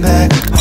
back.